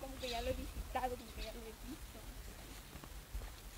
Como que ya lo he visitado, como que ya lo he visto.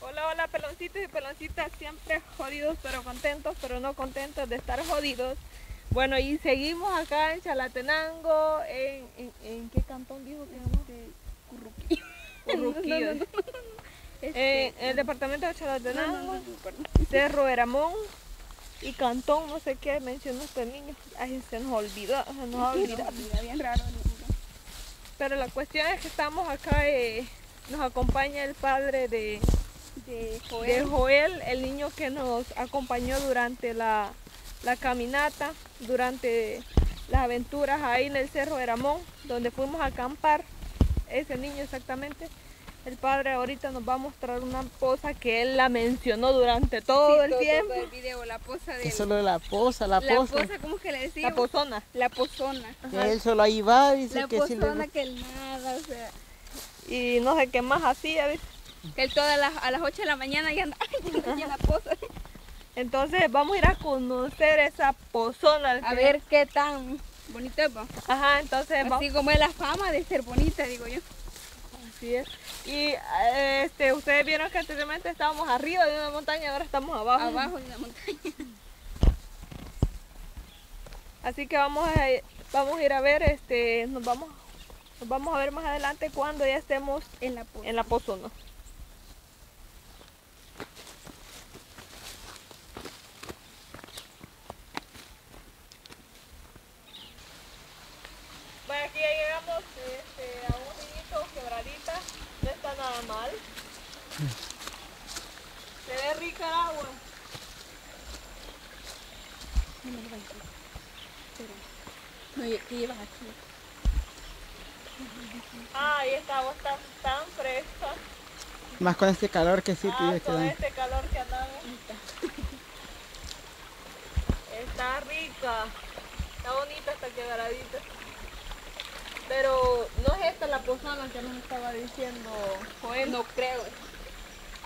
Hola, hola, peloncitos y peloncitas, siempre jodidos pero contentos, pero no contentos de estar jodidos. Bueno, y seguimos acá en Chalatenango, en, en, ¿en qué cantón dijo que Curruquillo. Curruquillo. No. En Este, el departamento de Chalatenango. Cerro Eramón y Cantón, no sé qué mencionó este niño. Ay, se nos olvidó, se nos ha olvidado. Mira, bien raro. Pero la cuestión es que estamos acá, eh, nos acompaña el padre de, De Joel. de Joel, el niño que nos acompañó durante la, la caminata, durante las aventuras ahí en el Cerro de Ramón, donde fuimos a acampar, ese niño exactamente. El padre ahorita nos va a mostrar una posa que él la mencionó durante todo Sí, el todo, tiempo. todo el video, la posa de Es solo la posa, la, la posa. posa, ¿cómo que le decía? La pozona. La pozona. Que él solo ahí va, dice La que sí le pozona que él nada, o sea, Y no sé qué más hacía, ¿ves? que él todas las, a las 8 de la mañana ya anda ya en la poza. Entonces vamos a ir a conocer esa pozona. A ver qué tan bonito es. Ajá, entonces vamos. Así como es la fama de ser bonita, digo yo. Así es. Y eh, este, ustedes vieron que anteriormente estábamos arriba de una montaña, ahora estamos abajo. Abajo de la montaña. Así que vamos a, vamos a ir a ver, este, nos vamos, nos vamos a ver más adelante cuando ya estemos En la poza. en la. Bueno, aquí ya llegamos este, a un rinito quebradita, no está nada mal. Se ve rica el agua. Oye, ¿qué llevas aquí? Ah, y esta agua está tan fresca. Más con este calor que sí ah, que dar. este calor que andamos. Está rica. Está bonita esta quebradita. Pero no es esta la pozona que nos estaba diciendo Joel. No creo.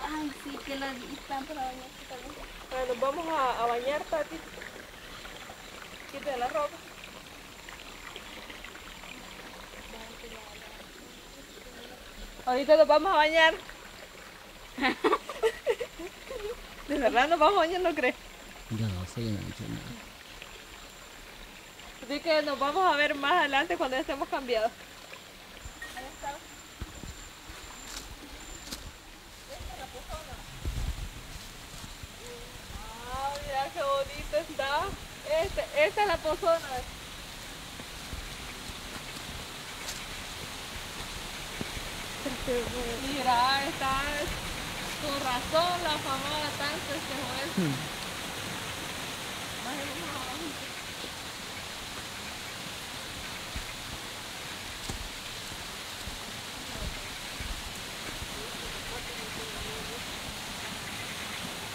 Ay, sí, que la están para bañarse también. Bueno, vamos a, a bañar, Tati. Quítate la ropa. Ahorita nos vamos a bañar. De verdad nos vamos a bañar, ¿no crees? Yo no sé, yo no he dicho nada. Así que nos vamos a ver más adelante cuando ya estemos cambiados. Ah, mira qué bonito está. Este, esta es la pozona. Mira, está con razón la famada tanto este Joel. Bajemos abajo.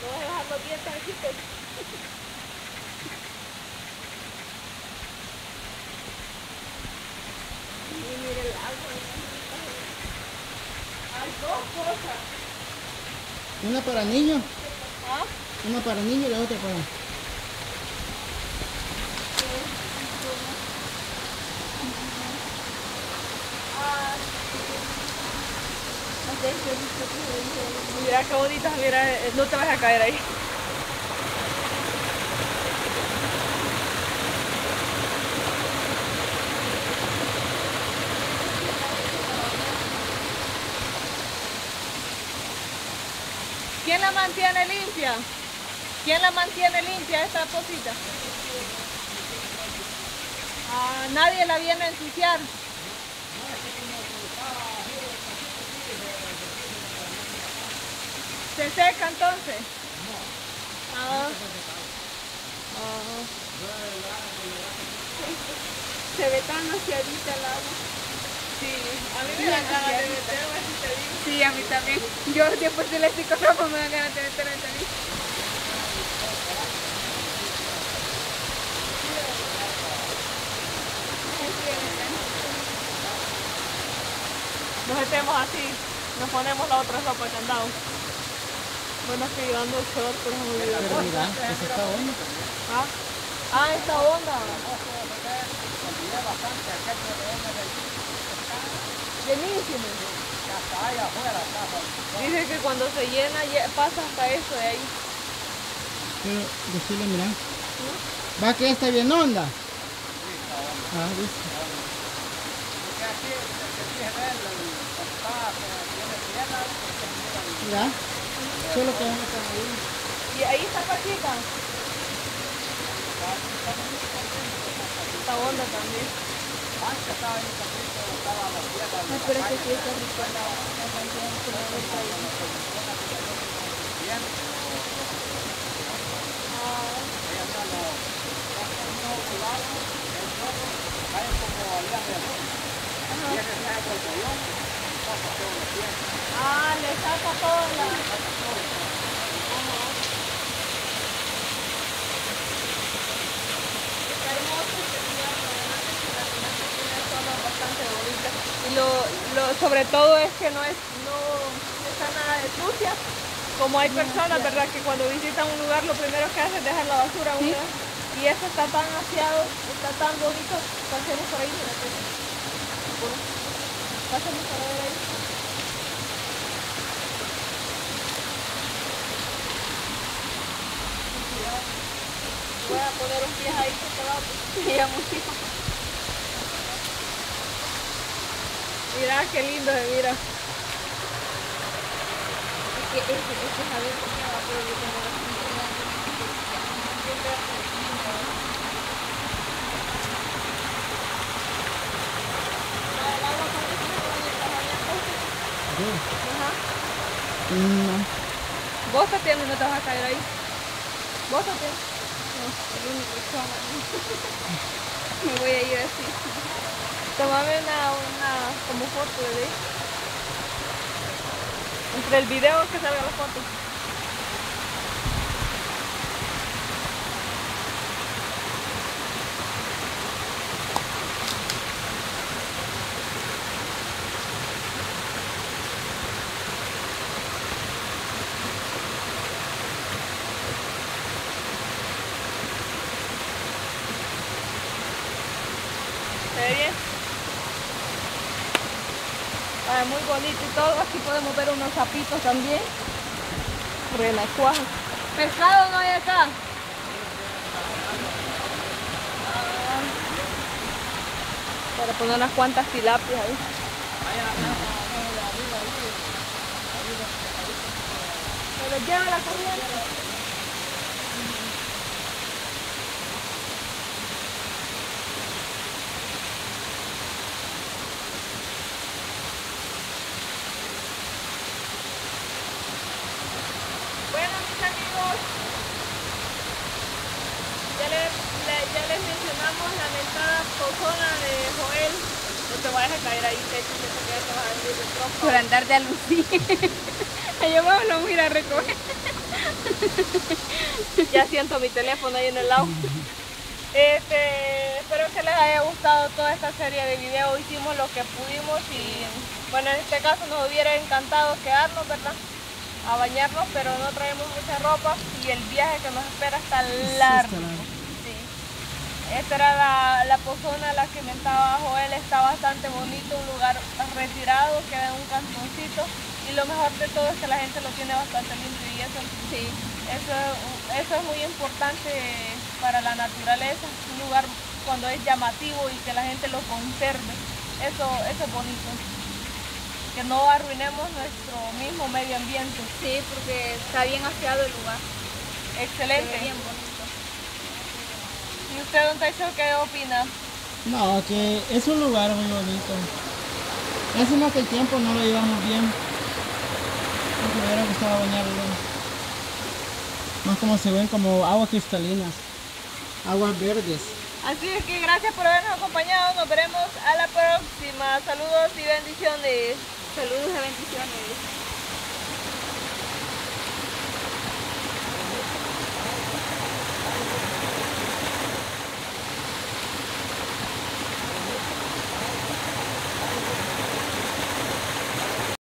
Vamos a dejarlo bien tranquilo. Y mire el agua. Una para niños, ¿Ah? una para niños y la otra para... Mira qué bonita, mira, eh, no te vas a caer ahí. ¿Quién la mantiene limpia? ¿Quién la mantiene limpia esta cosita? Ah, nadie la viene a ensuciar. ¿Se seca entonces? Ah. Ah. Se ve tan aseadita el agua. Sí, a mí me dan ganas de meterme, si te digo. Sí, a mí también. Yo después de la psicotropa me dan ganas de meterme también. Nos metemos así, nos ponemos la otra ropa que andamos. Bueno, estoy llevando short, pero es muy bien. Pero mira, esa está buena. Ah, ah esta onda. Llenísimo. Dice que cuando se llena lle- pasa hasta eso de ahí. Pero decirle, mira. Va que está bien onda. Ah, dice. Mira. Solo que vamos a ahí. Y ahí está Paquita. Esta onda también. Ay, pero que la. Ah, le saca toda. Está hermoso este lugar, la verdad es que la Pinata tiene zonas bastante bonitas. Y lo, lo, sobre todo es que no, es, no está nada de sucia. Como hay personas, ¿verdad? Que cuando visitan un lugar lo primero que hacen es dejar la basura. Sí. Y esto está tan aseado, está tan bonito. Pasemos por ahí, Pasemos por ahí. Voy a poner un pie ahí que te va a ya Mira qué lindo se mira. Es que, es que, es que saber cómo va a poder tener El agua con que se Yo. Ajá. No. Vos también no te vas a caer ahí. Vos también. No, el único. Me voy a ir así. Tomame una como foto de Entre el video que salga la foto. ¿Se ve bien? Muy bonito y todo. Aquí podemos ver unos sapitos también. Renacuajas. ¿Pescado no hay acá? Ah, para poner unas cuantas tilapias ahí. Se los lleva la corriente. Bueno, mis amigos, ya les, le- ya les mencionamos la pozona de Joel. No te vayas a caer ahí, te vas a de trompa. Por andar de alucin. Allá abajo lo voy a ir a recoger. Ya siento mi teléfono ahí en el lado. Este, espero que les haya gustado toda esta serie de videos. Hicimos lo que pudimos y bueno, en este caso nos hubiera encantado quedarnos, ¿verdad? A bañarnos, pero no traemos mucha ropa y el viaje que nos espera está largo. Esta era la, la pozona, la que mentaba Joel, está bastante bonito, un lugar retirado, queda en un cantoncito y lo mejor de todo es que la gente lo tiene bastante limpio y eso, Sí. eso, eso es muy importante para la naturaleza, un lugar cuando es llamativo y que la gente lo conserve, eso, eso es bonito. Que no arruinemos nuestro mismo medio ambiente. Sí, porque está bien aseado el lugar. Excelente. bien bonito. ¿Y usted, don Taiso, qué opina? No, que es un lugar muy bonito. Lástima que el tiempo no lo llevamos bien. Porque me hubiera gustado bañarlo. Más como se ven como aguas cristalinas. Aguas verdes. Así es que gracias por habernos acompañado. Nos veremos a la próxima. Saludos y bendiciones. Saludos y bendiciones.